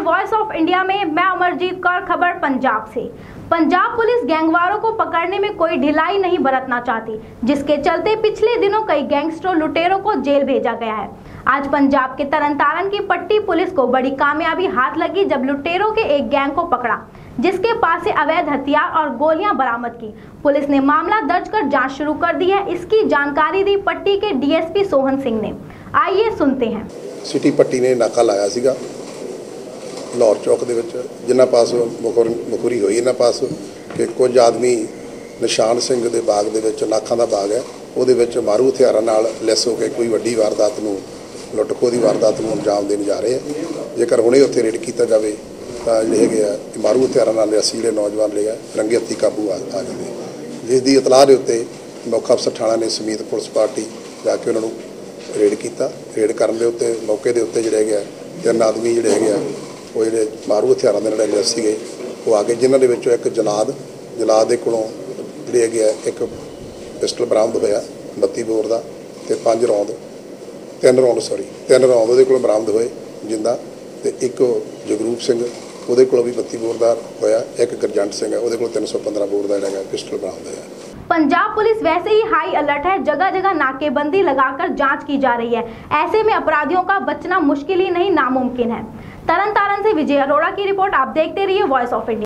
Voice of India में। मैं अमरजीत कौर, खबर पंजाब से। पंजाब पुलिस गैंगवारों को पकड़ने में कोई ढिलाई नहीं बरतना चाहती, जिसके चलते पिछले दिनों कई गैंगस्टर लुटेरों को जेल भेजा गया है। आज पंजाब के तरनतारन की पट्टी पुलिस को बड़ी कामयाबी हाथ लगी जब लुटेरों के एक गैंग को पकड़ा, जिसके पास से अवैध हथियार और गोलियाँ बरामद की। पुलिस ने मामला दर्ज कर जाँच शुरू कर दी है। इसकी जानकारी दी पट्टी के डीएसपी सोहन सिंह ने। ਆइए ਸੁਣਤੇ ਹਾਂ ਸਿਟੀ ਪੱਟੀ ਨੇ ਨਾਕਾ ਲਾਇਆ ਸੀਗਾ ਲਾਹੌਰ ਚੌਕ ਦੇ ਵਿੱਚ ਜਿੰਨਾ ਪਾਸ ਮੁਖਰੀ ਹੋਈ ਇਹਨਾਂ ਪਾਸ ਕਿ ਕੁਝ ਆਦਮੀ ਨਿਸ਼ਾਨ ਸਿੰਘ ਦੇ ਬਾਗ ਦੇ ਵਿੱਚ ਲੱਖਾਂ ਦਾ ਬਾਗ ਹੈ ਉਹਦੇ ਵਿੱਚ ਮਾਰੂ ਹਥਿਆਰਾਂ ਨਾਲ ਲੈਸ ਹੋ ਕੇ ਕੋਈ ਵੱਡੀ ਵਾਰਦਾਤ ਨੂੰ ਲੁੱਟਖੋ ਦੀ ਵਾਰਦਾਤ ਨੂੰ ਅੰਜਾਮ ਦੇਣ ਜਾ ਰਹੇ ਆ ਜੇਕਰ ਹੁਣੇ ਉੱਥੇ ਰੇਡ ਕੀਤਾ ਜਾਵੇ ਤਾਂ ਜਿਹੜੇ ਗਿਆ ਮਾਰੂ ਹਥਿਆਰਾਂ ਨਾਲ ਅਸੀਂ ਜਿਹੜੇ ਨੌਜਵਾਨ ਲਿਆ ਰੰਗੇ ਹੱਥੀ ਕਾਬੂ ਆ ਜਾਂਦੇ ਜਿਸ ਦੀ ਇਤਲਾਹ ਦੇ ਉੱਤੇ ਮੁੱਖ ਅਫਸਰ ਥਾਣਾ ਨੇ ਸਮੇਤ ਪੁਲਿਸ ਪਾਰਟੀ ਜਾ ਕੇ ਉਹਨਾਂ ਨੂੰ ਰੇਡ ਕੀਤਾ। ਰੇਡ ਕਰਨ ਦੇ ਉੱਤੇ, ਮੌਕੇ ਦੇ ਉੱਤੇ ਜਿਹੜੇ ਹੈਗੇ ਆ, ਤਿੰਨ ਆਦਮੀ ਜਿਹੜੇ ਹੈਗੇ ਆ, ਉਹ ਜਿਹੜੇ ਮਾਰੂ ਹਥਿਆਰਾਂ ਦੇ ਨਾਲ ਲੈਸ ਸੀਗੇ, ਉਹ ਆ ਗਏ, ਜਿਨ੍ਹਾਂ ਦੇ ਵਿੱਚੋਂ ਇੱਕ ਜਲਾਦ ਜਲਾਦ ਦੇ ਕੋਲੋਂ ਜਿਹੜੇ ਹੈਗੇ ਆ, ਇੱਕ ਪਿਸਟਲ ਬਰਾਮਦ ਹੋਇਆ 32 ਬੋਰ ਦਾ ਤੇ ਪੰਜ ਰੌਂਦ, ਤਿੰਨ ਰੌਂਦ ਸੌਰੀ ਤਿੰਨ ਰੌਂਦ ਉਹਦੇ ਕੋਲੋਂ ਬਰਾਮਦ ਹੋਏ ਜਿੰਦਾ ਤੇ ਇੱਕ ਜਗਰੂਪ ਸਿੰਘ ਉਹਦੇ ਕੋਲੋਂ ਵੀ 32 ਬੋਰ ਦਾ ਹੋਇਆ, ਇੱਕ ਗਰਜੰਟ ਸਿੰਘ ਹੈ, ਉਹਦੇ ਕੋਲ 315 ਬੋਰ ਦਾ ਜਿਹੜਾ ਹੈਗਾ, ਪਿਸਟਲ ਬਰਾਮਦ ਹੋਇਆ। पंजाब पुलिस वैसे ही हाई अलर्ट है। जगह जगह नाकेबंदी लगाकर जाँच की जा रही है। ऐसे में अपराधियों का बचना मुश्किल ही नहीं, नामुमकिन है। तरन तारण से विजय अरोड़ा की रिपोर्ट आप देखते रहिए वॉइस ऑफ़ इंडिया